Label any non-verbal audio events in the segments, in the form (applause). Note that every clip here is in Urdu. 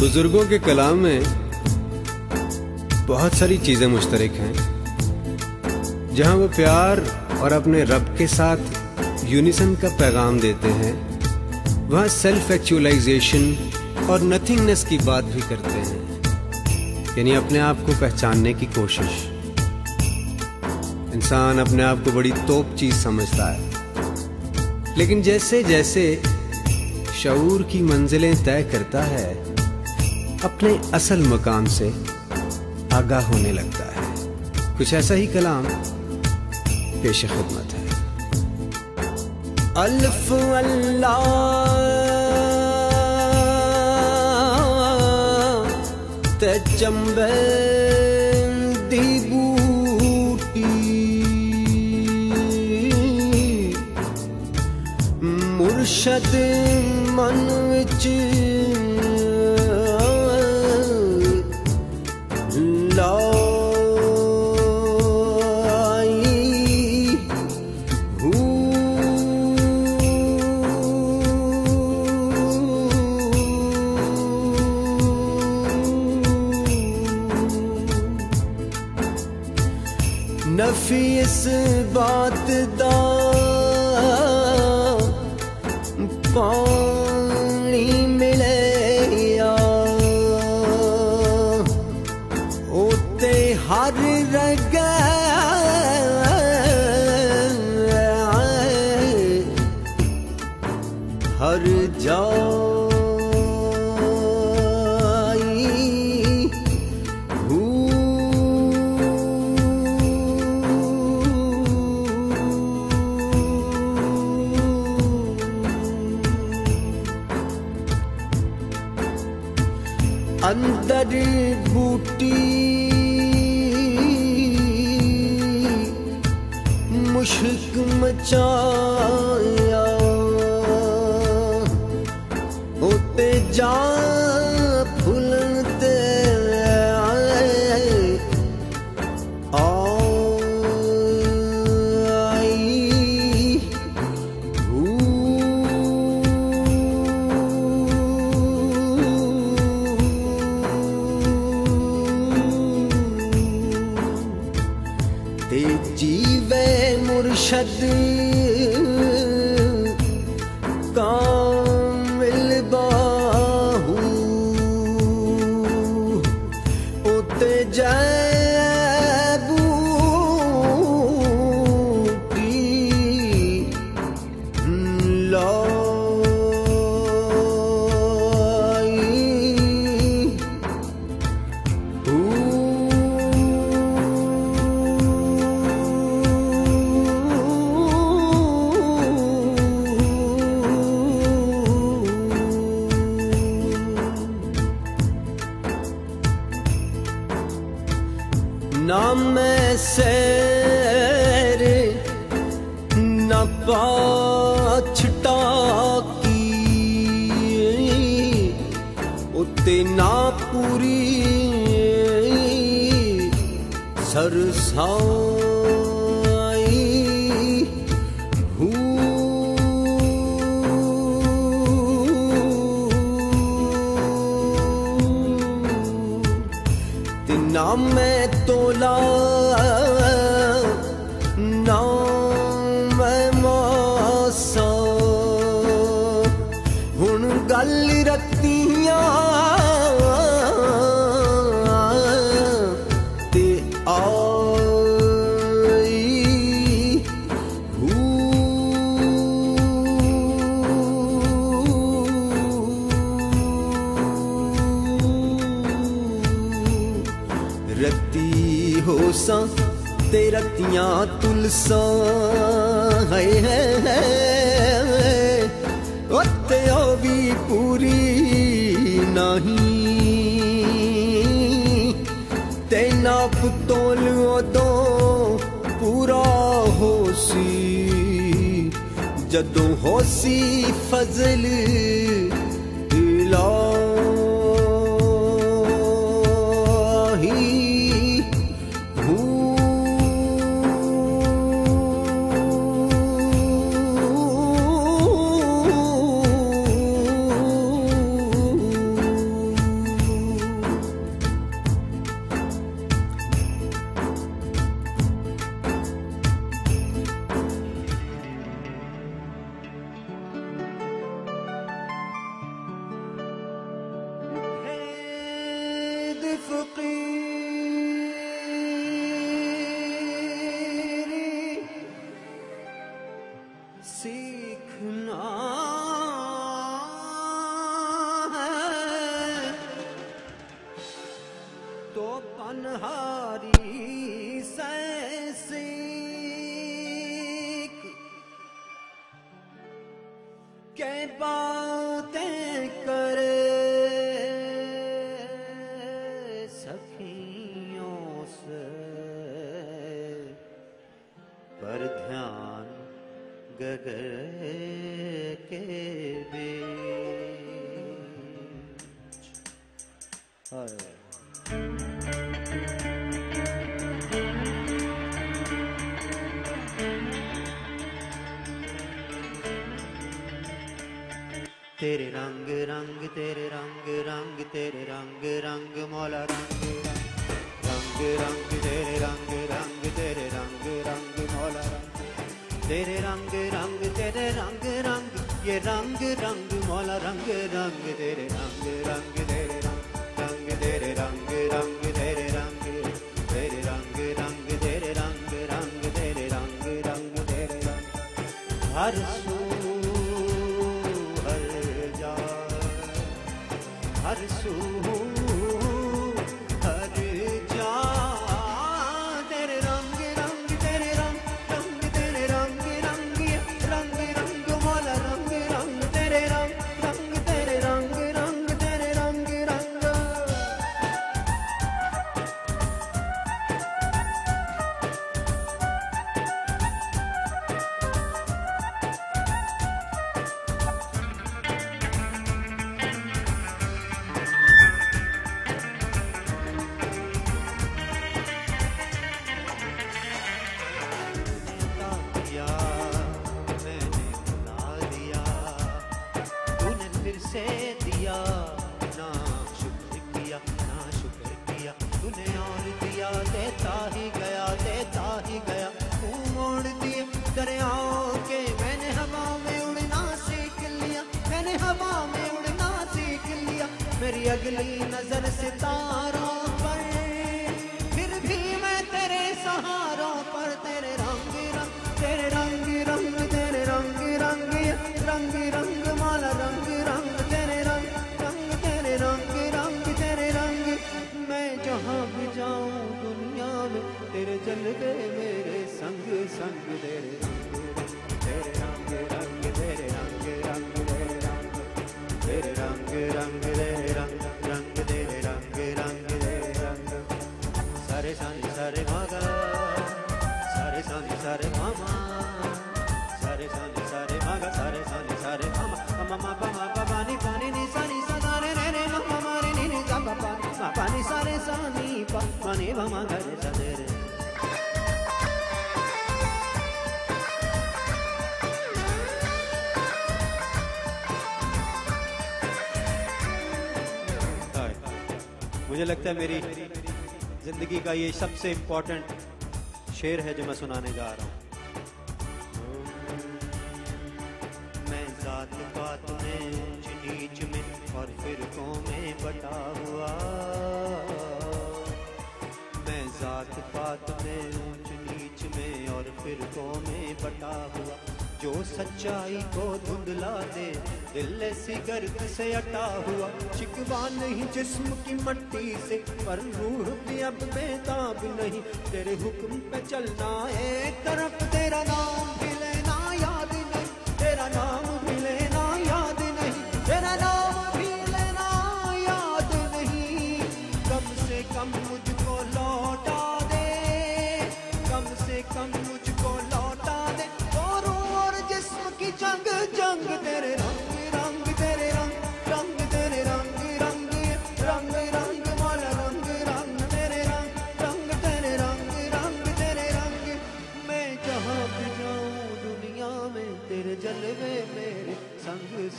بزرگوں کے کلام میں بہت ساری چیزیں مشترک ہیں، جہاں وہ پیار اور اپنے رب کے ساتھ یونیسن کا پیغام دیتے ہیں، وہاں سیلف ایکچولائزیشن اور نتھنگنس کی بات بھی کرتے ہیں یعنی اپنے آپ کو پہچاننے کی کوشش۔ انسان اپنے آپ کو بڑی توپ چیز سمجھتا ہے، لیکن جیسے جیسے شعور کی منزلیں طے کرتا ہے اپنے اصل مقام سے آگاہ ہونے لگتا ہے۔ کچھ ایسا ہی کلام پیش خدمت ہے۔ الف اللہ، تے دی بوٹی۔ مرشد من وچ pieces مرشد تے رتیاں تلساں ہے ہے تے او بھی پوری نہیں تے ناپ تول تو پورا ہو سی جدوں ہو فقير Sarı رنگ رنگ مالا رنگ رنگ تیرے رنگ رنگ تیرے رنگ رنگ تیرے رنگ میں جہاں بھی جاؤں دنیا میں تیرے جلوے میرے سنگ سنگ تیرے رنگ مجھے لگتا ہے میری زندگی کا یہ سب سے امپورٹنٹ شیر ہے جو میں سنانے جا رہا ہوں فرقوں میں بٹا ہوا، جو سچائی کو دھندلا دے، دل ایسی گرد سے اٹا ہوا۔ شکوا نہیں جسم کی مٹی سے، پر روح بھی اب بیتاب نہیں۔ تیرے حکم پہ چلنا ہے طرف، تیرا نام دل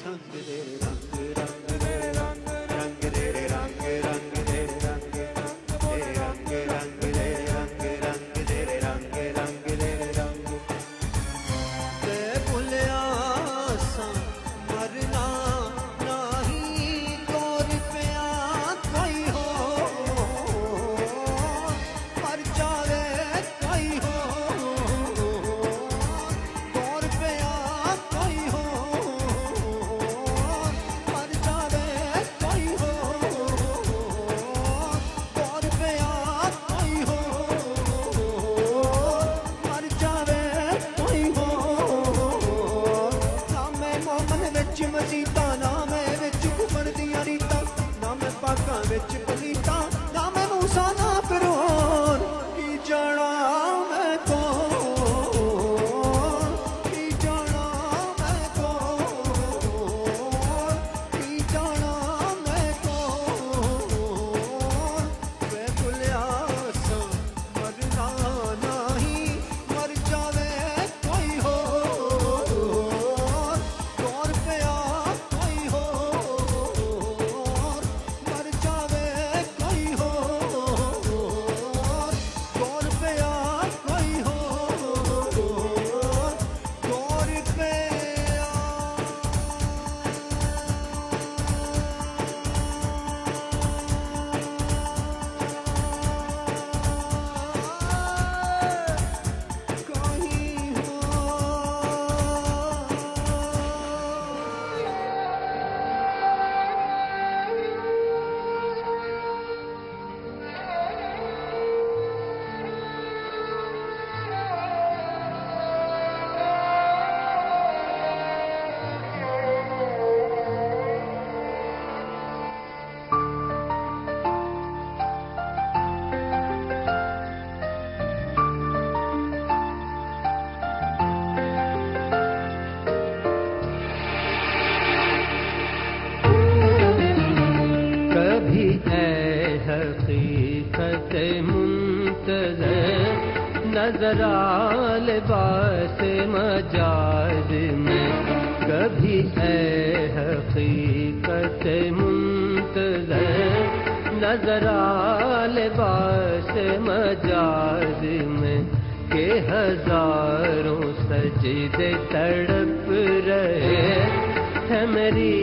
Sunday. chicken. نظر لباس مجاز میں کبھی اے حقیقت منتظر نظر لباس مجاز میں کہ ہزاروں سجدے تڑپ رہے ہے میری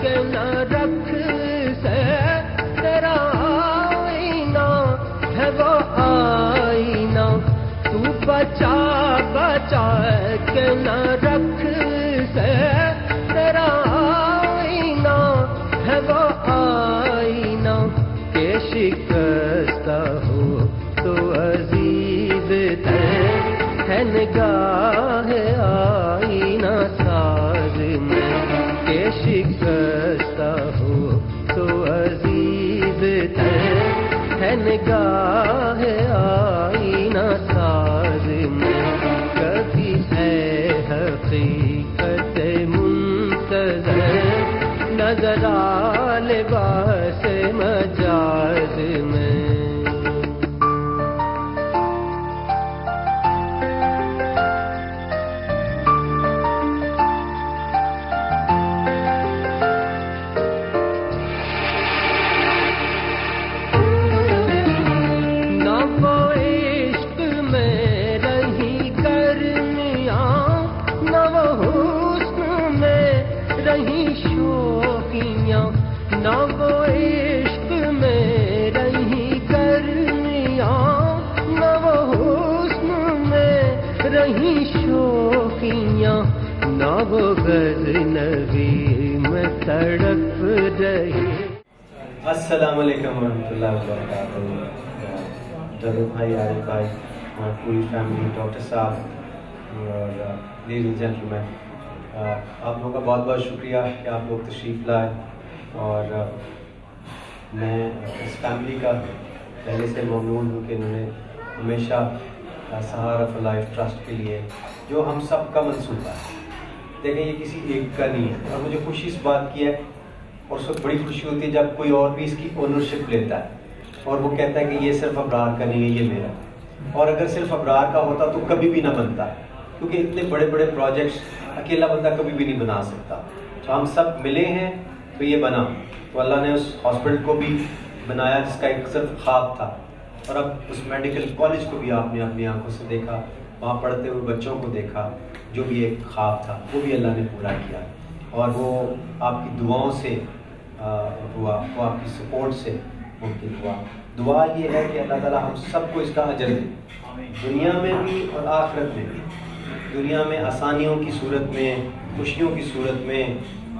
کے نہ رکھ سے تیرا آئینہ ہے وہ آئینہ۔ تو بچا بچا کے نہ وہ میں تڑپ رہی السلام علیکم ورحمۃ اللہ وبرکاتہ۔ ڈرو بھائی، عارف بھائی اور پوری فیملی، ڈاکٹر صاحب اور لیڈیز اینڈ جینٹل مین آپ لوگوں کا بہت بہت شکریہ کہ آپ لوگ تشریف لائے اور میں اس فیملی کا پہلے سے ممنون ہوں کہ انہوں نے ہمیشہ سہارا فار لائف ٹرسٹ کے لیے جو ہم سب کا منصوبہ ہے۔ دیکھیں یہ کسی ایک کا نہیں ہے۔ اور مجھے خوشی اس بات کی ہے اور اس وقت بڑی خوشی ہوتی ہے جب کوئی اور بھی اس کی اونرشپ لیتا ہے اور وہ کہتا ہے کہ یہ صرف ابرار کا نہیں ہے، یہ میرا۔ اور اگر صرف ابرار کا ہوتا تو کبھی بھی نہ بنتا، کیونکہ اتنے بڑے بڑے پروجیکٹس اکیلا بندہ کبھی بھی نہیں بنا سکتا۔ تو ہم سب ملے ہیں تو یہ بنا۔ تو اللہ نے اس ہاسپٹل کو بھی بنایا جس کا ایک صرف خواب تھا۔ اور اب اس میڈیکل کالج کو بھی آپ نے اپنی آنکھوں سے دیکھا۔ وہاں پڑھتے ہوئے بچوں کو دیکھا جو بھی ایک خواب تھا وہ بھی اللہ نے پورا کیا۔ اور وہ آپ کی دعاؤں سے ہوا وہ آپ کی سپورٹ سے ممکن ہوا۔ دعا یہ ہے کہ اللہ تعالیٰ ہم سب کو اس کا اجر دے۔ دنیا میں بھی اور آخرت میں بھی۔ دنیا میں آسانیوں کی صورت میں خوشیوں کی صورت میں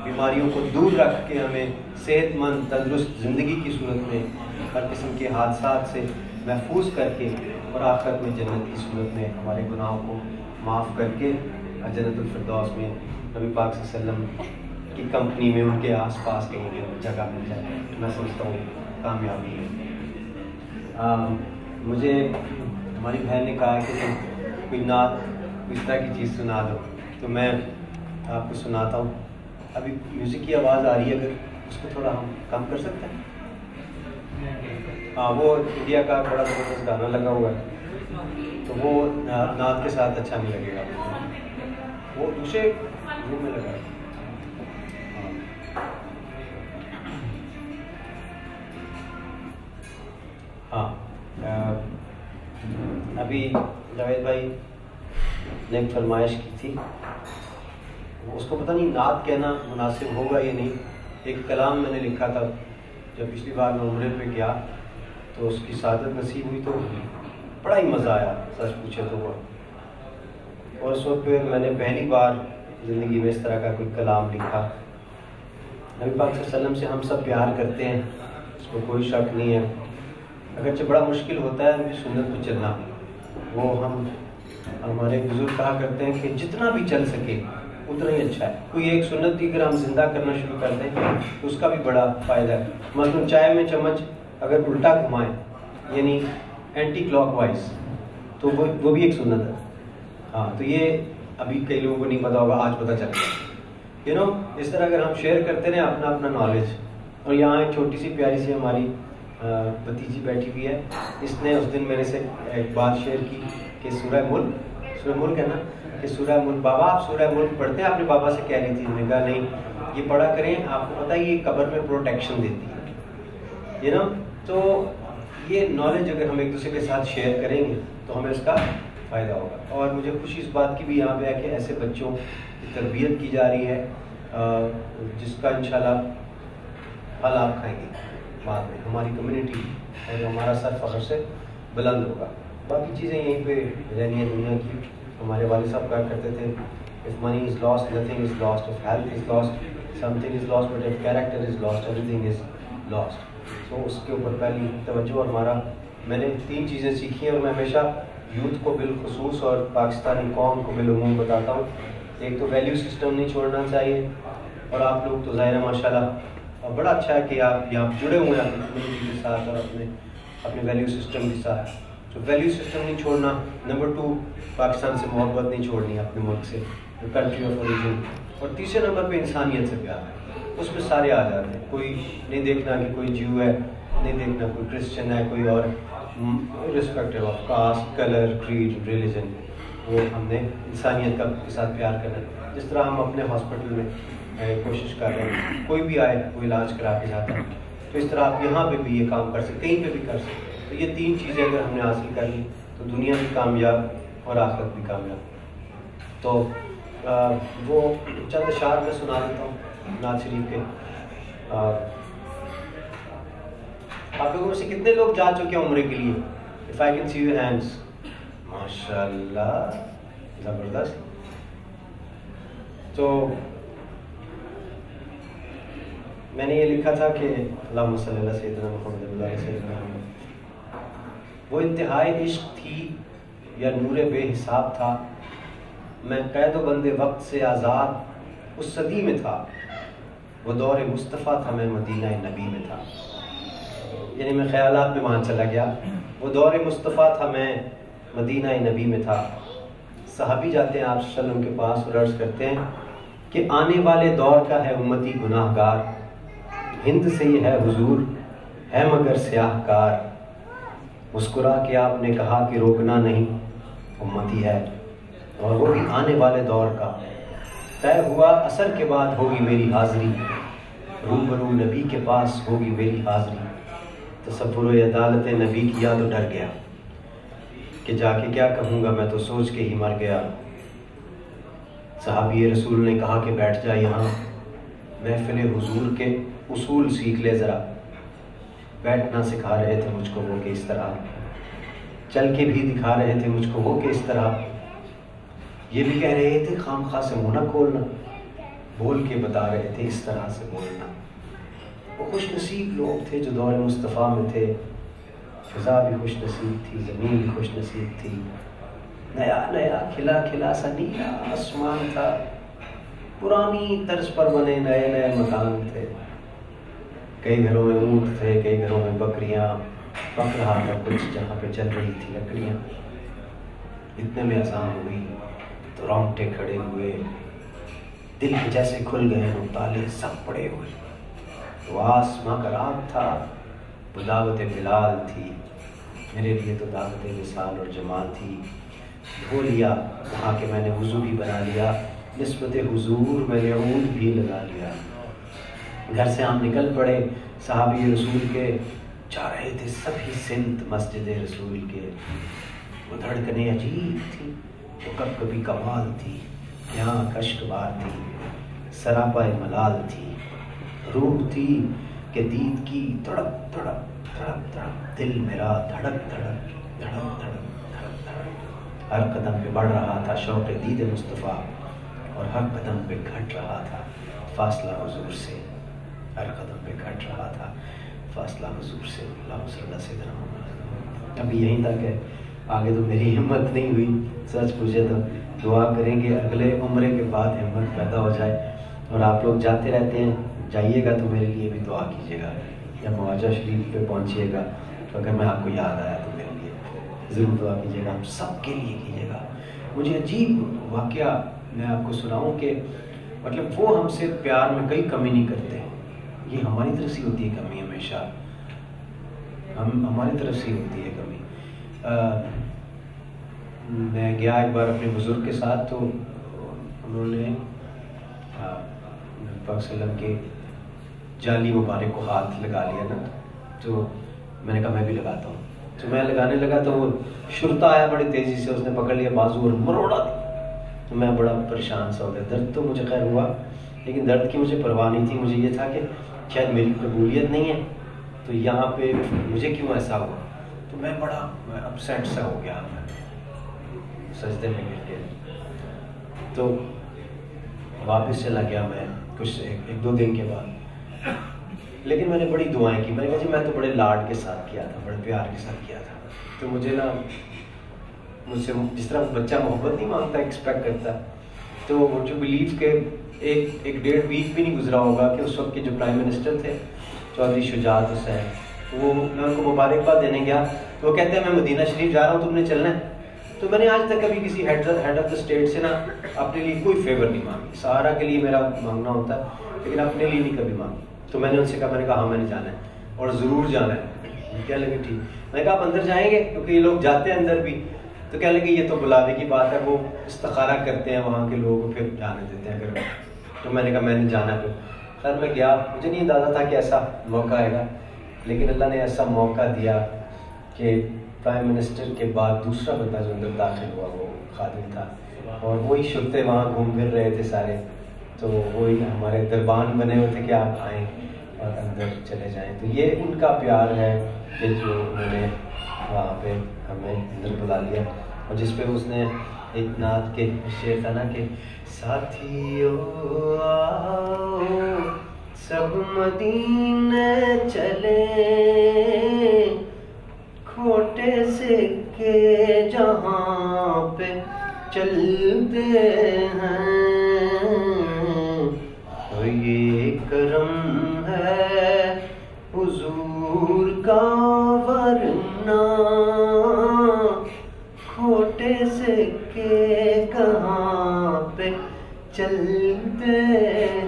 بیماریوں کو دور رکھ کے ہمیں صحت مند تندرست زندگی کی صورت میں ہر قسم کے حادثات سے محفوظ کر کے اور آخرت میں، جنت کی صورت میں ہمارے گناہوں کو معاف کر کے جنت الفردوس میں نبی پاک صلی اللہ علیہ وسلم کی کمپنی میں، ان کے آس پاس کہیں گے جگہ مل جائے میں سمجھتا ہوں کامیابی ہے۔ مجھے ہماری بہن نے کہا کہ تم کوئی نعت اس طرح کی چیز سنا دو۔ تو میں آپ کو سناتا ہوں۔ ابھی میوزک کی آواز آ رہی ہے، اگر اس کو تھوڑا ہم کم کر سکتے ہیں؟ ہاں وہ انڈیا کا بڑا زبردست گانا لگا ہوا ہے۔ تو وہ نعت کے ساتھ اچھا نہیں لگے گا۔ وہ دوسرے روم میں لگا۔ ہاں۔, ہاں۔ ابھی جاوید بھائی نے ایک فرمائش کی تھی۔ اس کو پتہ نہیں نعت کہنا مناسب ہوگا یا نہیں۔ ایک کلام میں نے لکھا تھا جب پچھلی بار میں عمرے پہ گیا۔ تو اس کی سعادت نصیب ہوئی تو بڑا ہی مزہ آیا سچ پوچھے تو وہ۔ اور اس وقت پہ میں نے پہلی بار زندگی میں اس طرح کا کوئی کلام لکھا۔ نبی پاک صلی اللہ علیہ وسلم سے ہم سب پیار کرتے ہیں، اس میں کوئی شک نہیں ہے۔ اگرچہ بڑا مشکل ہوتا ہے مجھے سنت پہ چلنا۔ وہ ہم، ہمارے بزرگ کہا کرتے ہیں کہ جتنا بھی چل سکے، اتنا ہی اچھا ہے۔ کوئی ایک سنت کی اگر ہم زندہ کرنا شروع کر دیں تو اس کا بھی بڑا فائدہ ہے۔ مثلاً چائے میں چمچ اگر الٹا گھمائیں یعنی اینٹی کلاک وائز تو وہ وہ بھی ایک سنت ہے۔ ہاں تو یہ ابھی کئی لوگوں کو نہیں پتا ہوگا، آج پتہ چل گیا۔ یو نو اس طرح اگر ہم شیئر کرتے رہیں اپنا اپنا نالج اور یہاں ایک چھوٹی سی پیاری سی ہماری بتیجی بیٹھی ہوئی ہے۔ اس نے اس دن میرے سے ایک بات شیئر کی کہ سورہ ملک سورہ ملک ہے نا، کہ سورہ ملک، بابا آپ سورہ ملک پڑھتے ہیں؟ اپنے بابا سے کہہ رہی تھی میں کہا، نہیں، یہ پڑھا کریں، آپ کو پتہ یہ قبر میں پروٹیکشن دیتی ہے۔ یہ نا تو یہ نالج اگر ہم ایک دوسرے کے ساتھ شیئر کریں گے، تو ہمیں اس کا فائدہ ہوگا۔ اور مجھے خوشی اس بات کی بھی یہاں پہ ہے کہ ایسے بچوں کی تربیت کی جا رہی ہے جس کا انشاءاللہ پھل آپ کھائیں گے بعد میں۔ ہماری کمیونٹی اور ہمارا سر فخر سے بلند ہوگا۔ باقی چیزیں یہیں پہ رہنی ہے دنیا کی۔ ہمارے والد صاحب کہا کرتے تھے if money is lost nothing is lost if health is lost something is lost but if character is lost everything is lost تو اس کے اوپر پہلی توجہ ہمارا میں نے تین چیزیں سیکھی ہیں اور میں ہمیشہ یوتھ کو بالخصوص اور پاکستانی قوم کو بالعموم بتاتا ہوں۔ ایک تو ویلیو سسٹم نہیں چھوڑنا چاہیے اور آپ لوگ تو ظاہر ہے ماشاء اللہ اور بڑا اچھا ہے کہ آپ یہاں جڑے ہوئے ہیں اپنی کمیونٹی کے ساتھ اور اپنے اپنے ویلیو سسٹم کے ساتھ۔ تو ویلیو سسٹم نہیں چھوڑنا نمبر ٹو پاکستان سے محبت نہیں چھوڑنی اپنے ملک سے کنٹری آف اوریجن اور تیسرے نمبر پہ انسانیت سے پیار۔ ہے اس میں سارے آ جاتے ہیں۔ کوئی نہیں دیکھنا کہ کوئی جیو ہے، نہیں دیکھنا کوئی کرسچن ہے، کوئی اور۔ Irrespective of caste colour creed religion وہ ہم نے انسانیت کا کے ساتھ پیار کرنا جس طرح ہم اپنے ہاسپٹل میں کوشش کر رہے ہیں۔ کوئی بھی آئے، کوئی علاج کرا کے جاتا ہے۔ تو اس طرح آپ یہاں پہ بھی یہ کام کر سکتے کہیں پہ بھی کر سکتے تو یہ تین چیزیں اگر ہم نے حاصل کر لی تو دنیا بھی کامیاب اور آخرت بھی کامیاب۔ تو وہ چند اشعار میں سنا دیتا ہوں۔ ناز شریف کے۔ آپ لوگوں میں سے کتنے لوگ جا چکے ہیں عمرے کے لیے؟ If I can see your hands ماشاء اللہ زبردست۔ تو میں نے یہ لکھا تھا کہ اللہ صلی اللہ سیدنا محمد اللہ سیدنا محمد۔ وہ انتہائی عشق تھی یا نور بے حساب تھا؟ میں قید و بند وقت سے آزاد اس صدی میں تھا۔ وہ دور مصطفیٰ تھا میں مدینہ نبی میں تھا۔ یعنی میں خیالات میں وہاں چلا گیا۔ وہ دور مصطفیٰ تھا میں مدینہ نبی میں تھا۔ صحابی جاتے ہیں آپ وسلم کے پاس، اور عرض کرتے ہیں کہ آنے والے دور کا ہے امتی گناہ گار ہند سے یہ ہے حضور، ہے مگر سیاہ کار مسکرا کے آپ نے کہا کہ روکنا نہیں، امتی ہے۔ اور وہ بھی آنے والے دور کا۔ ہے طے ہوا اثر کے بعد ہوگی میری حاضری۔ روبرو نبی کے پاس ہوگی میری حاضری۔ تصور و عدالت نبی کیا تو ڈر گیا۔ کہ جا کے کیا کہوں گا میں تو سوچ کے ہی مر گیا۔ صحابی رسول نے کہا کہ بیٹھ جا یہاں۔ محفل حضور کے اصول سیکھ لے ذرا۔ بیٹھنا سکھا رہے تھے مجھ کو وہ کہ اس طرح۔ چل کے بھی دکھا رہے تھے مجھ کو وہ کہ اس طرح۔ یہ بھی کہہ رہے تھے، خام خواہ سے منہ نہ کھولنا۔ بول کے بتا رہے تھے اس طرح سے بولنا۔ وہ خوش نصیب لوگ تھے جو دور مصطفیٰ میں تھے۔ فضا بھی خوش نصیب تھی، زمین بھی خوش نصیب تھی۔ نیا نیا، کھلا کھلا سا نیلا آسمان تھا۔ پرانی طرز پر بنے نئے نئے مکان تھے۔ کئی گھروں میں اونٹ تھے، کئی گھروں میں بکریاں۔ پک رہا تھا کچھ جہاں پہ چل رہی تھی لکڑیاں۔ اتنے میں اذان ہوئی تو رونگٹے کھڑے ہوئے۔ دل کے جیسے کھل گئے ہوں تالے سب پڑے ہوئے۔ تو آسماں کا رات تھا وہ دعوت بلال تھی۔ میرے لیے تو دعوت مثال اور جمال تھی۔ دھو لیا، وہاں کے میں نے وضو بھی بنا لیا۔ نسبت حضور، میں نے اونٹ بھی لگا لیا۔ گھر سے ہم نکل پڑے صحابی رسول کے۔ جا رہے تھے سبھی سنت مسجد رسول کے۔ وہ دھڑکنیں عجیب تھی وہ کب کبھی کمال تھی، یہاں کشک بار تھی، سراپا ملال تھی۔ روح تھی کہ دید کی تڑپ تڑپ تڑپ تڑپ دل میرا دھڑک دھڑک دھڑک دھڑک دھڑک دھڑک۔ ہر قدم پہ بڑھ رہا تھا شوق دید مصطفیٰ اور ہر قدم پہ گھٹ رہا تھا فاصلہ حضور سے۔ ہر قدم پہ گھٹ رہا تھا فاصلہ حضور سے۔ اللہ صلی اللہ سے ابھی یہیں تک ہے۔ آگے تو میری ہمت نہیں ہوئی۔ سچ پوچھے تو دعا کریں گے، اگلے عمرے کے بعد ہمت پیدا ہو جائے۔ اور آپ لوگ جاتے رہتے ہیں، جائیے گا تو میرے لیے بھی دعا کیجیے گا۔ یا مواجہ شریف پہ پہنچیے گا۔ تو اگر میں آپ کو یاد آیا تو میرے لیے ضرور دعا کیجیے گا۔ ہم سب کے لیے کیجیے گا۔ مجھے عجیب واقعہ میں آپ کو سناؤں کہ مطلب وہ ہم سے پیار میں کئی کمی نہیں کرتے۔ یہ ہماری طرف سے ہوتی ہے کمی ہمیشہ۔ ہم، ہماری طرف سے ہوتی ہے کمی۔ میں گیا ایک بار اپنے بزرگ کے ساتھ تو انہوں نے پاک وسلم کے جالی مبارک کو ہاتھ لگا لیا نا، تو میں نے کہا میں بھی لگاتا ہوں۔ تو میں لگانے لگا تو وہ شرتا آیا بڑی تیزی سے، اس نے پکڑ لیا بازو اور مروڑا تو میں بڑا پریشان سا ہو گیا۔ درد تو مجھے خیر ہوا، لیکن درد کی مجھے پرواہ نہیں تھی۔ مجھے یہ تھا کہ شاید میری قبولیت نہیں ہے۔ تو یہاں پہ مجھے کیوں ایسا ہوا؟ تو میں بڑا اپسیٹ سا ہو گیا۔ میں سجدے میں گر کے تو واپس چلا گیا میں کچھ ایک, ایک دو دن کے بعد۔ لیکن میں نے بڑی دعائیں کی۔ میں نے کہا جی میں تو بڑے لاڈ کے ساتھ کیا تھا بڑے پیار کے ساتھ کیا تھا۔ تو مجھے نا مجھ سے جس طرح بچہ محبت نہیں مانگتا ایکسپیکٹ کرتا۔ تو وہ جو بلیو کہ ایک ایک ڈیڑھ ویک بھی نہیں گزرا ہوگا کہ اس وقت کے جو پرائم منسٹر تھے چودھری شجاعت حسین وہ میں ان کو مبارکباد دینے گیا۔ تو وہ کہتے ہیں میں مدینہ شریف جا رہا ہوں تم نے چلنا ہے۔ تو میں نے آج تک کبھی کسی head head of the state سے نا اپنے لیے کوئی فیور نہیں مانگی۔ سہارا کے لیے میرا مانگنا ہوتا ہے، لیکن اپنے لیے نہیں کبھی مانگی۔ تو میں نے ان سے کہا، میں نے کہا ہاں میں نے جانا ہے اور ضرور جانا ہے۔ کیا لگے ٹھیک۔ میں نے کہا، آپ اندر جائیں گے؟ کیونکہ یہ لوگ جاتے ہیں اندر بھی۔ تو کہنے لگے، یہ تو بلاوے کی بات ہے، وہ استخارہ کرتے ہیں وہاں کے لوگ پھر جانے دیتے ہیں۔ اگر تو میں نے کہا، میں نے جانا پھر خیر، میں گیا۔ مجھے نہیں اندازہ تھا کہ ایسا موقع آئے گا، لیکن اللہ نے ایسا موقع دیا کہ پرائم منسٹر کے بعد دوسرا بندہ جو اندر داخل ہوا وہ خادم تھا۔ اور وہی شرطے وہاں گھوم پھر رہے تھے سارے۔ تو وہی ہمارے دربان بنے ہوئے تھے کہ آپ آئیں اور اندر چلے جائیں۔ تو یہ ان کا پیار ہے کہ جو انہوں نے وہاں پہ ہمیں اندر بلا لیا۔ اور جس پہ اس نے ایک نعت کے شعر تھا نا کہ ساتھیو سب مدینے چلے کھوٹے سے کے جہاں پہ چلتے ہیں۔ یہ کرم ہے حضور کا، ورنہ کھوٹے سے کے کہاں پہ چلتے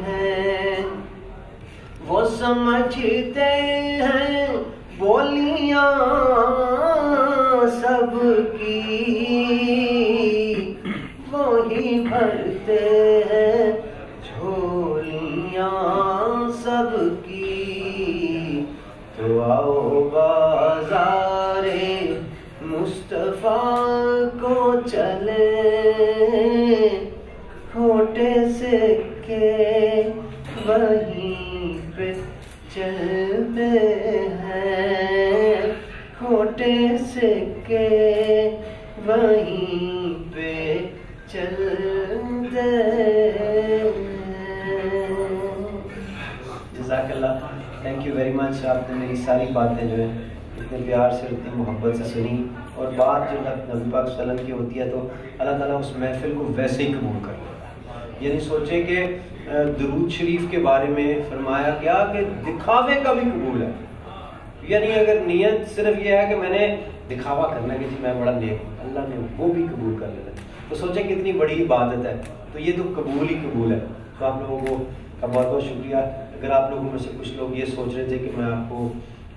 ہیں۔ وہ سمجھتے ہیں بولیاں سب کی۔ وہی بھرتے ہیں جھولیاں سب کی۔ تو آؤ بازار مصطفیٰ کو چلے ہوٹے سے کے وہی تھینک یو ویری مچ آپ نے میری ساری باتیں جو ہیں اتنے پیار سے اتنی محبت سے سنی اور بات جو نبی پاک صلی اللہ علیہ وسلم کی ہوتی ہے تو اللہ تعالیٰ اس محفل کو ویسے ہی قبول کر لیتا ہے یعنی سوچیں کہ درود شریف کے بارے میں فرمایا گیا کہ دکھاوے کا بھی قبول ہے یعنی اگر نیت صرف یہ ہے کہ میں نے دکھاوا کرنا کہ جی میں بڑا نیک ہوں اللہ نے وہ بھی قبول کر لینا تو سوچیں کتنی بڑی عبادت ہے تو یہ تو قبول ہی قبول ہے تو آپ لوگوں کو کا بہت بہت شکریہ اگر آپ لوگوں میں سے کچھ لوگ یہ سوچ رہے تھے کہ میں آپ کو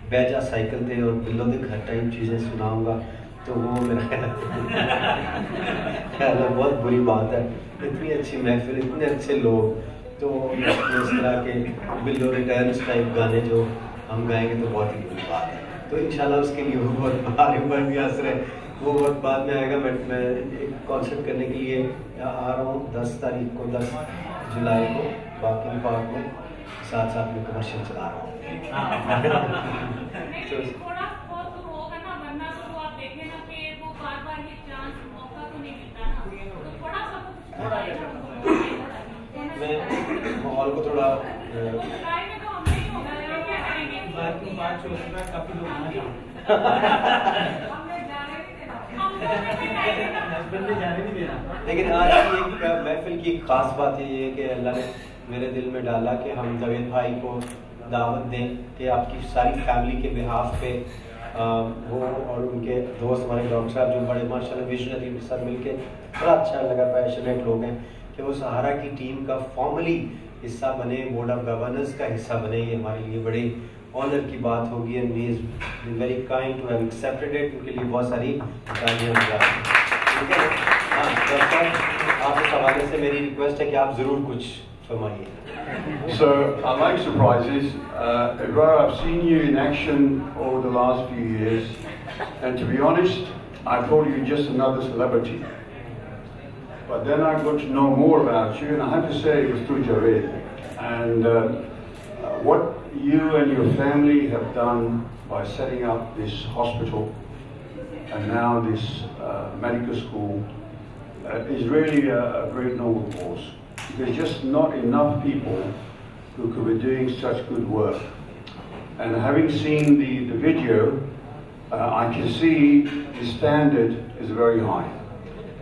بیجا سائیکل دے اور بلو دے گھر ٹائم چیزیں سناؤں گا، تو وہ میرا خیال ہے بہت بری بات ہے۔ اتنی اچھی محفل، اتنے اچھے لوگ۔ تو اس طرح کے بلو ریٹرنس ٹائپ گانے جو ہم گائیں گے، تو بہت ہی بری بات ہے۔ تو انشاءاللہ اس کے لیے وہ بہت بھاری بھر بھی اثر ہے وہ بہت بعد میں آئے گا۔ میں میں ایک کانسرٹ کرنے کے لیے آ رہا ہوں، دس تاریخ کو، دس جولائی کو، باقی پارک میں۔ ساتھ ساتھ میں کمرشل چلا رہا ہوں میں ماحول کو تھوڑا لیکن آج کی ایک محفل کی ایک خاص بات یہ ہے کہ اللہ نے میرے دل میں ڈالا کہ ہم جاوید بھائی کو دعوت دیں کہ آپ کی ساری فیملی کے بحاف پہ وہ اور ان کے دوست ہمارے ڈاکٹر صاحب جو بڑے ماشاء اللہ ویژنری کے ساتھ مل کے بڑا اچھا لگا پیشنیٹ لوگ ہیں کہ وہ سہارا کی ٹیم کا فارملی حصہ بنے بورڈ آف گورننس کا حصہ بنے، یہ ہمارے لیے بڑی آنر کی بات ہوگی and he is very kind to have accepted it ان کے لیے بہت ساری گالیاں ٹھیک ہے؟ ہاں، آپ اس حوالے سے میری ریکویسٹ ہے کہ آپ ضرور کچھ for so I like surprises. Uh, I've seen you in action over the last few years, and to be honest, I thought you were just another celebrity. But then I got to know more about you, and I have to say it was through Javed. And uh, what you and your family have done by setting up this hospital and now this uh, medical school uh, is really a, a great noble cause. There's just not enough people who could be doing such good work. And having seen the, the video, uh, I can see the standard is very high.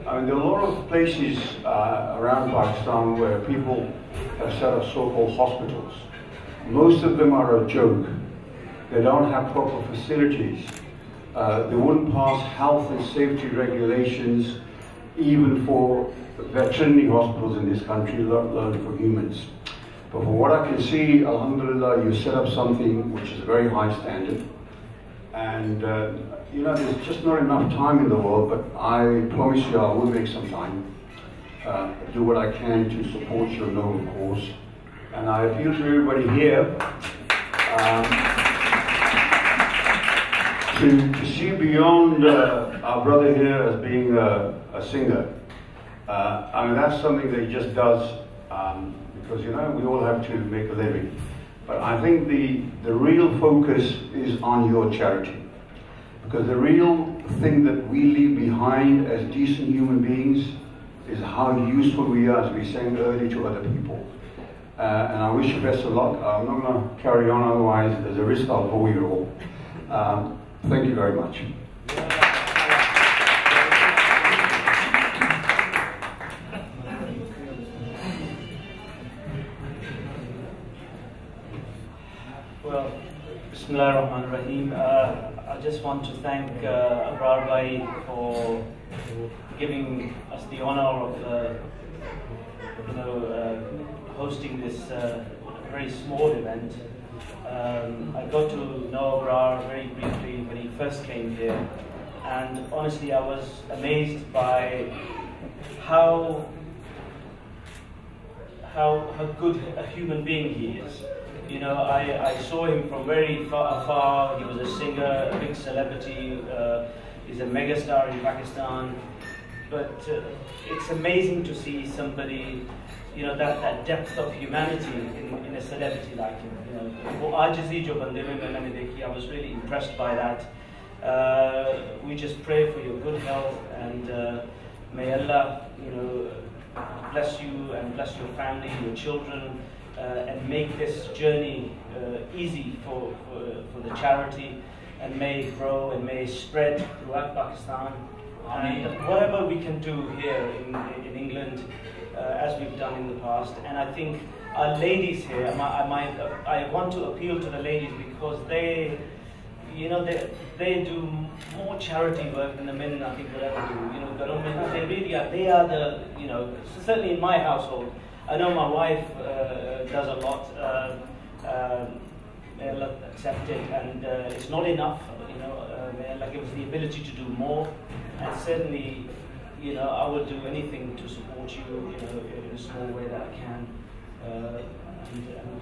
I mean, there are a lot of places uh, around Pakistan where people have set up so-called hospitals. Most of them are a joke. They don't have proper facilities. Uh, they wouldn't pass health and safety regulations even for veterinary hospitals in this country, let alone for humans. But from what I can see, Alhamdulillah, you set up something which is a very high standard. And, uh, you know, there's just not enough time in the world, but I promise you I will make some time, uh, do what I can to support your noble cause. And I appeal to everybody here um, to, to see beyond uh, our brother here as being a, a singer. Uh, I mean, that's something that he just does um, because, you know, we all have to make a living. But I think the, the real focus is on your charity. Because the real thing that we leave behind as decent human beings is how useful we are, as we sang earlier, to other people. Uh, and I wish you best of luck. I'm not going to carry on, otherwise, there's a risk I'll bore you all. Um, thank you very much. Bismillah ar-Rahman ar-Rahim. Uh, I just want to thank uh, Abrar Bhai for giving us the honor of uh, you know, uh, hosting this uh, very small event. Um, I got to know Abrar very briefly when he first came here, and honestly, I was amazed by how how, how good a human being he is. You know, I, I saw him from very far, afar. He was a singer, a big celebrity. Uh, he's a megastar in Pakistan. But uh, it's amazing to see somebody, you know, that, that depth of humanity in, in a celebrity like him. You know, I was really impressed by that. Uh, we just pray for your good health and uh, may Allah, you know, bless you and bless your family, your children, uh, and make this journey uh, easy for, for, for the charity and may it grow and may it spread throughout Pakistan. And whatever we can do here in, in England, uh, as we've done in the past, and I think our ladies here, I might, I, want to appeal to the ladies because they, you know, they, they do more charity work than the men I think will ever do. You know, they really are, they are the, you know, certainly in my household, I know my wife uh, uh does a lot, um, um, Accept um, accepted, and uh, it's not enough. You know, like it was the ability to do more, and certainly, you know, I will do anything to support you, you know, in a small way that I can. Uh, and, and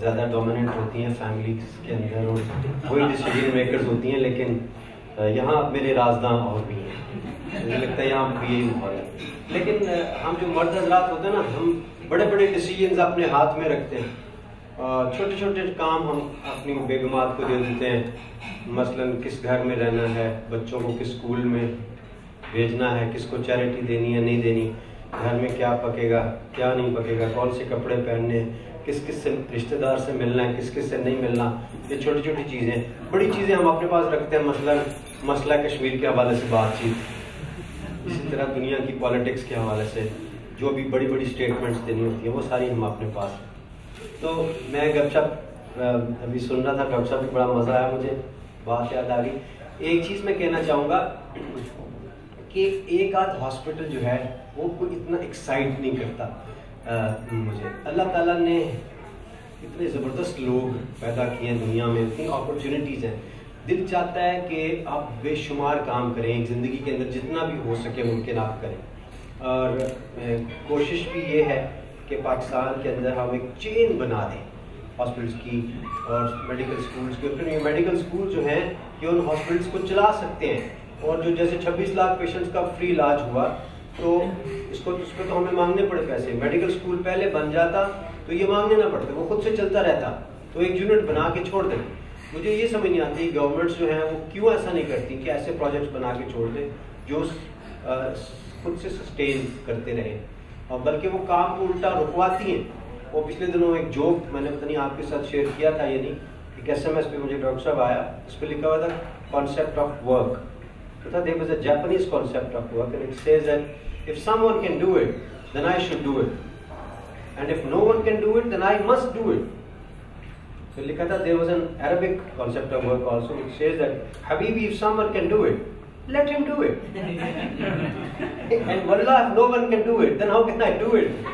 زیادہ ڈومیننٹ ہوتی ہیں فیملیز کے اندر اور وہی ڈیسیجن میکرز ہوتی ہیں، لیکن یہاں میرے رازداں اور بھی ہیں۔ مجھے لگتا ہے یہاں بھی یہی ماحول ہے لیکن ہم جو مرد حضرات ہوتے ہیں نا، ہم بڑے بڑے ڈیسیجنز اپنے ہاتھ میں رکھتے ہیں۔ چھوٹے چھوٹے کام ہم اپنی بیگمات کو دے دیتے ہیں۔ مثلا کس گھر میں رہنا ہے، بچوں کو کس اسکول میں بھیجنا ہے، کس کو چیریٹی دینی ہے، نہیں دینی، گھر میں کیا پکے گا، کیا نہیں پکے گا، کون سے کپڑے پہننے ہیں۔ کس کس سے رشتہ دار سے ملنا ہے، کس کس سے نہیں ملنا، یہ چھوٹی چھوٹی چیزیں، بڑی چیزیں ہم اپنے پاس رکھتے ہیں، مثلا مسئلہ کشمیر کے حوالے سے بات چیت۔ اسی طرح دنیا کی پالیٹکس کے حوالے سے جو بھی بڑی بڑی اسٹیٹمنٹس دینی ہوتی ہیں، وہ ساری ہم اپنے پاس۔ تو میں گپ شپ ابھی سن رہا تھا، گپ شپ بڑا مزہ آیا مجھے، بات یاد آ گئی۔ ایک چیز میں کہنا چاہوں گا کہ ایک آدھ ہاسپٹل جو ہے، وہ کوئی اتنا ایکسائٹ نہیں کرتا۔ جی، مجھے۔ اللہ تعالیٰ نے اتنے زبردست لوگ پیدا کیے ہیں دنیا میں، اتنی اپرچونیٹیز ہیں۔ دل چاہتا ہے کہ آپ بے شمار کام کریں، زندگی کے اندر جتنا بھی ہو سکے ممکن آپ کریں۔ اور کوشش بھی یہ ہے کہ پاکستان کے اندر ہم ایک چین بنا دیں ہاسپٹلس کی اور میڈیکل اسکولس کی۔ کیونکہ میڈیکل اسکول جو ہیں یہ ان ہاسپٹلس کو چلا سکتے ہیں۔ اور جو جیسے چھبیس لاکھ پیشنٹس کا فری علاج ہوا تو اس کو اس پہ تو ہمیں مانگنے پڑے پیسے۔ میڈیکل اسکول پہلے بن جاتا تو یہ مانگنے نہ پڑتے، وہ خود سے چلتا رہتا۔ تو ایک یونٹ بنا کے چھوڑ دیں۔ مجھے یہ سمجھ نہیں آتی گورنمنٹس جو ہیں وہ کیوں ایسا نہیں کرتی کہ ایسے پروجیکٹس بنا کے چھوڑ دیں جو خود سے سسٹین کرتے رہیں۔ اور بلکہ وہ کام کو الٹا رکواتی ہیں۔ وہ پچھلے دنوں ایک جوک میں نے پتہ نہیں آپ کے ساتھ شیئر کیا تھا یہ نہیں، ایک ایس ایم ایس پہ مجھے ڈاکٹر صاحب آیا، اس پہ لکھا ہوا تھا concept of work there was a Japanese concept of work and it says that If someone can do it, then I should do it. And if no one can do it, then I must do it. So Likata, there was an Arabic concept of work also which says that Habibi, if someone can do it, let him do it. (laughs) and Wallah, if no one can do it, then how can I do it?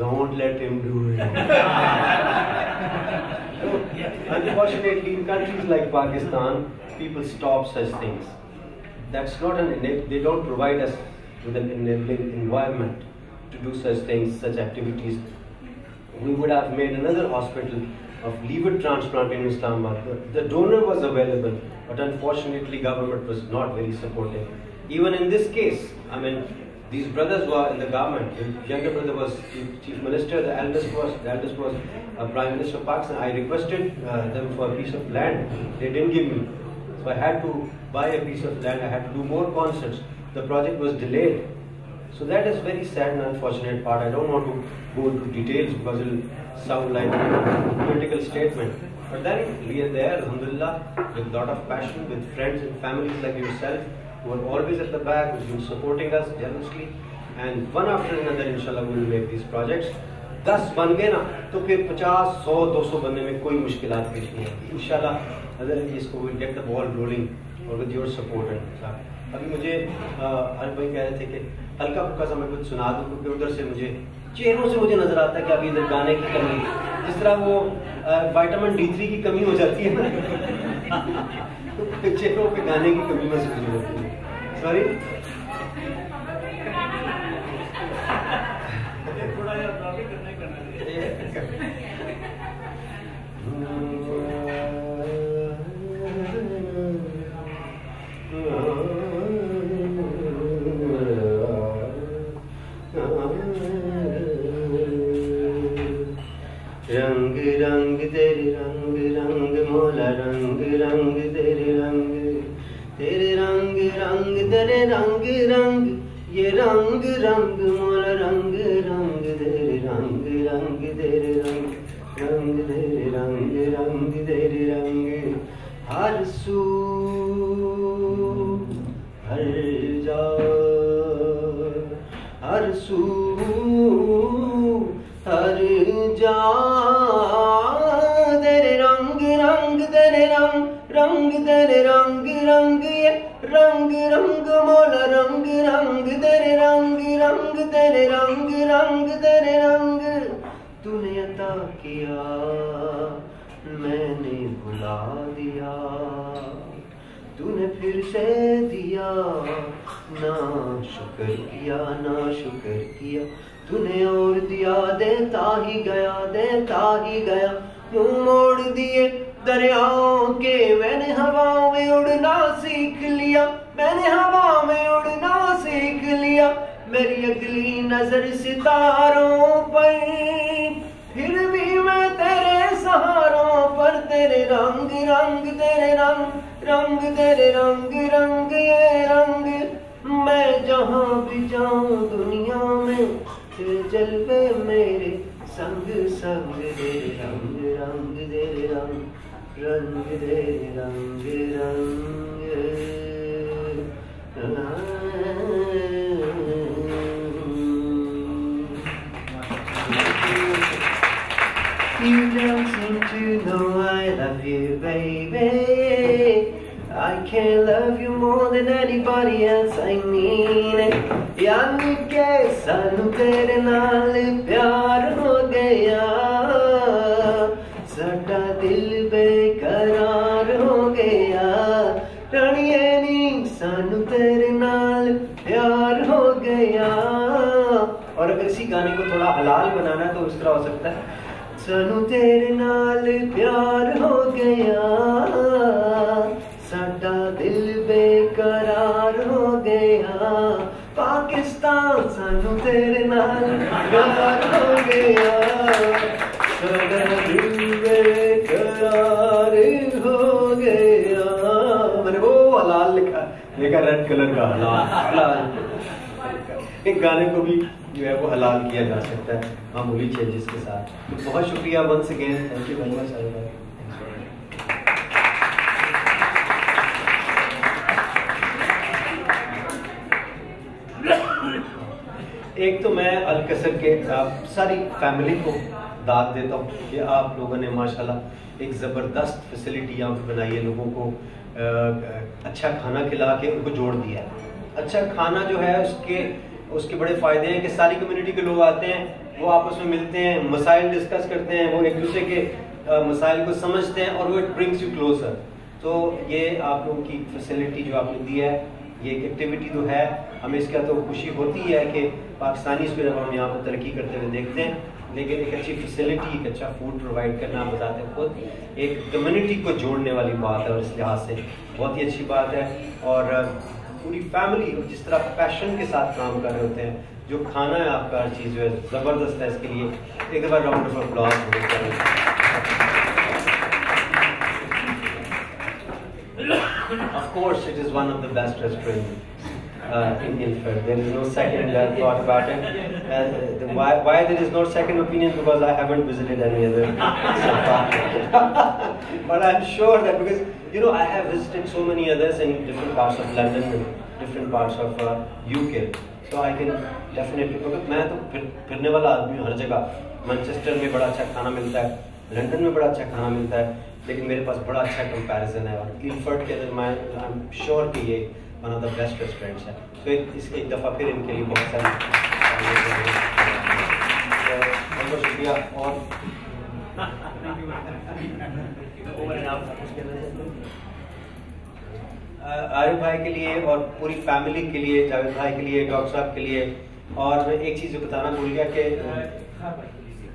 don't let him do it. (laughs) Unfortunately, in countries like Pakistan, people stop such things. That's not an they don't provide us with an enabling environment to do such things, such activities. We would have made another hospital of liver transplant in Islamabad. The donor was available, but unfortunately, government was not very supportive. Even in this case, I mean, these brothers were in the government. The younger brother was chief, chief minister. The eldest was the eldest was a prime minister of Pakistan. I requested uh, them for a piece of land. They didn't give me, so I had to buy a piece of land. I had to do more concerts. The project was delayed. So that is very sad and unfortunate part. I don't want to go into details because it will sound like a political statement. But then we are there, alhamdulillah, with a lot of passion, with friends and families like yourself who are always at the back, who's been supporting us generously. And one after another, inshallah, we will make these projects. دس بن گئے نا تو پھر پچاس سو دو سو بننے میں کوئی مشکلات پیش نہیں آتی۔ ان شاء اللہ ادر جی، اس کو will get the ball rolling اور ود یور سپورٹ صاحب ابھی مجھے ہر بھائی کہہ رہے تھے کہ ہلکا پھلکا سا میں کچھ سنا دوں کیونکہ ادھر سے مجھے چہروں سے مجھے نظر آتا ہے کہ ابھی ادھر گانے کی کمی۔ جس طرح وہ وائٹامن ڈی تھری کی کمی ہو جاتی ہے۔ (laughs) نا چہروں پہ گانے کی کمی محسوس ہوتی ہے Sorry? رنگ رنگ یہ رنگ رنگ مولا رنگ رنگ تیرے رنگ رنگ تیرے رنگ رنگ تیرے رنگ رنگ تیرے رنگ ہر سو ہر جا ہر سو ہر جا تیرے رنگ رنگ تیرے رنگ رنگ تیرے رنگ رنگ رنگ مولا رنگ رنگ تیرے رنگ رنگ تیرے رنگ رنگ تیرے رنگ تو نے عطا کیا میں نے بلا دیا تو نے پھر سے دیا نہ شکر کیا نہ شکر کیا تو نے اور دیا دیتا ہی گیا دیتا ہی گیا منہ موڑ دیے دریاؤں کے میں نے ہوا میں اڑنا سیکھ لیا میں نے ہوا میں اڑنا سیکھ لیا، میری اگلی نظر ستاروں پر۔ پھر بھی میں تیرے سہاروں پر، تیرے رنگ رنگ، تیرے رنگ رنگ، تیرے رنگ رنگ رنگ۔ میں جہاں بھی جاؤں دنیا میں تیرے جلوے میرے سنگ سنگ دے رنگ رنگ دے رنگ رنگ دے رنگ رنگ۔ dancing to know I love you, baby. I can love you more than anybody else, I mean it. یعنی کہ سانو تیرے نال پیار ہو گیا سڈا دل بے قرار ہو گیا رنیے نی سانو تیرے نال پیار ہو گیا اور اگر اسی گانے کو تھوڑا حلال بنانا ہے تو اس طرح ہو سکتا ہے سانو تیرے نال پیار ہو گیا۔ سڈا دل بے قرار ہو گیا۔ پاکستان سانو تیرے نال پیار ہو گیا۔ سڈا دل بے قرار ہو گیا۔ میں نے وہ حلال لکھا لیکن ریڈ کلر کا حلال۔ ایک گانے کو بھی جو ہے وہ حلال کیا جا سکتا ہے، معمولی چینجز کے ساتھ۔ بہت شکریہ once again thank you very much ایک تو میں الکثر کے ساری فیملی کو داد دیتا ہوں کہ آپ لوگوں نے ماشاءاللہ ایک زبردست فیسلٹی یہاں پہ بنائی ہے۔ لوگوں کو اچھا کھانا کھلا کے ان کو جوڑ دیا ہے۔ اچھا کھانا جو ہے، اس کے اس کے بڑے فائدے ہیں کہ ساری کمیونٹی کے لوگ آتے ہیں، وہ آپس میں ملتے ہیں، مسائل ڈسکس کرتے ہیں، وہ ایک دوسرے کے مسائل کو سمجھتے ہیں اور وہ اٹ برنگس یو کلوزر تو یہ آپ لوگوں کی فیسلٹی جو آپ نے دی ہے، یہ ایک ایکٹیویٹی تو ہے۔ ہمیں اس کا تو خوشی ہوتی ہے کہ پاکستانی اس کو جب ہم یہاں پر ترقی کرتے ہوئے دیکھتے ہیں، لیکن ایک اچھی فیسلٹی ایک اچھا فوڈ پرووائڈ کرنا بذات خود۔ ایک کمیونٹی کو جوڑنے والی بات ہے اور اس لحاظ سے بہت ہی اچھی بات ہے۔ اور پوری فیملی اور جس طرح پیشن کے ساتھ کام کر رہے ہوتے ہیں جو کھانا ہے آپ کا ہر چیز جو ہے زبردست ہے اس کے لیے۔ ایک بار round of applause of course it is one of the best restaurant Uh, (laughs) You know, I have visited so many others in different parts of London different parts of uh, UK. So I can definitely because میں تو پھرنے والا آدمی ہوں ہر جگہ مانچسٹر میں بڑا اچھا کھانا ملتا ہے لندن میں بڑا اچھا کھانا ملتا ہے لیکن میرے پاس بڑا اچھا کمپیریزن ہے اور کلفرڈ کے اندر میں آئی ایم شیور کہ یہ one of the best restaurants ہے تو اس ایک دفعہ پھر ان کے لیے بہت سارے بہت بہت شکریہ اور آرو بھائی کے لیے اور پوری فیملی کے لیے جاوید بھائی کے لیے ڈاکٹر صاحب کے لیے اور ایک چیز بتانا بھول گیا کہ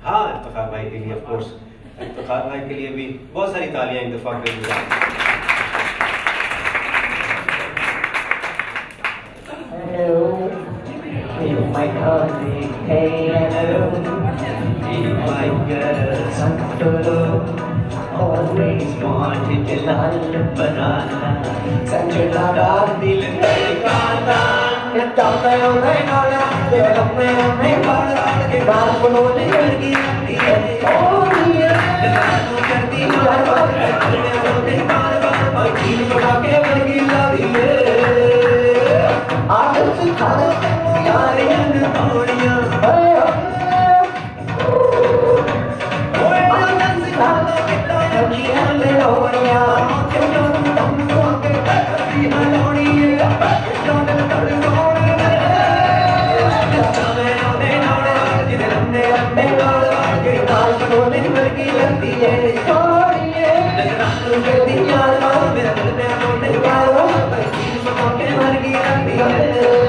ہاں افتخار بھائی کے لیے آف کورس افتخار بھائی کے لیے بھی بہت ساری تالیاں اتفاق کر دی Oh my God. کرو اور میں اس پانچ جلال بنانا سچڑا دا دل ترکانا نتا ہوتا ہے ہوتا ہے نالا دے لگ میں ہوتا ہے بارا کے بار بنو نے کر گیا دیئے کونی ہے جلال کو کر دی بار بار کر میں ہوتا ہے بار بار اور کھیل کو ڈا کے بڑھ گی لا دیئے آگر سکھا دا سیاری ہیں نتا ہوتا ہے Yeah.